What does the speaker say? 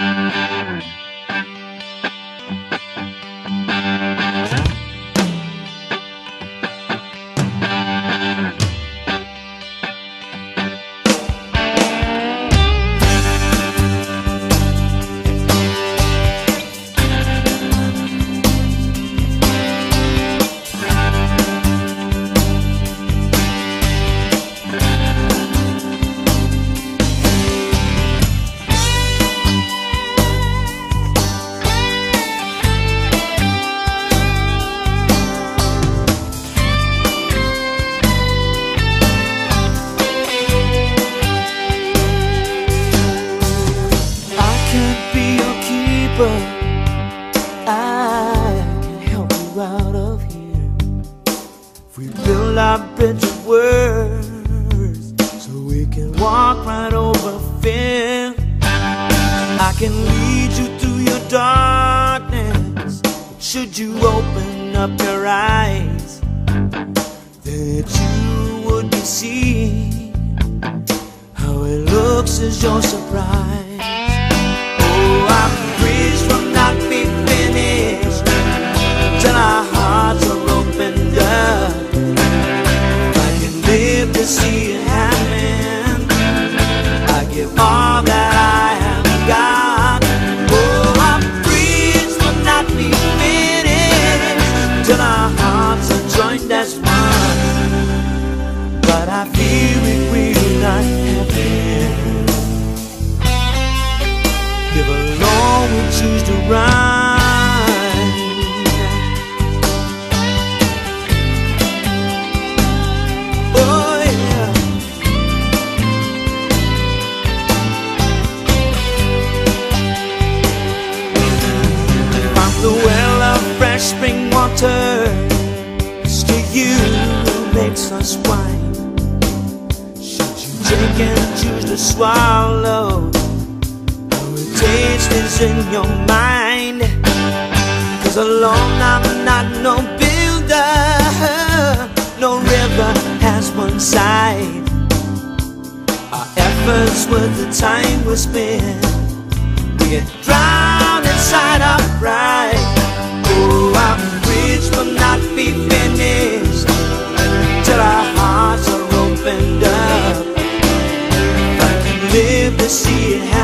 I we build our of words so we can walk right over fear. I can lead you through your darkness. Should you open up your eyes, that you would be seeing how it looks as you're surprised. You makes us wine Should you drink and choose to swallow? How it tastes in your mind. Cause alone I'm not no builder. No river has one side. Our efforts worth the time we spend. We get drowned inside our pride. Will not be finished live to see it happen.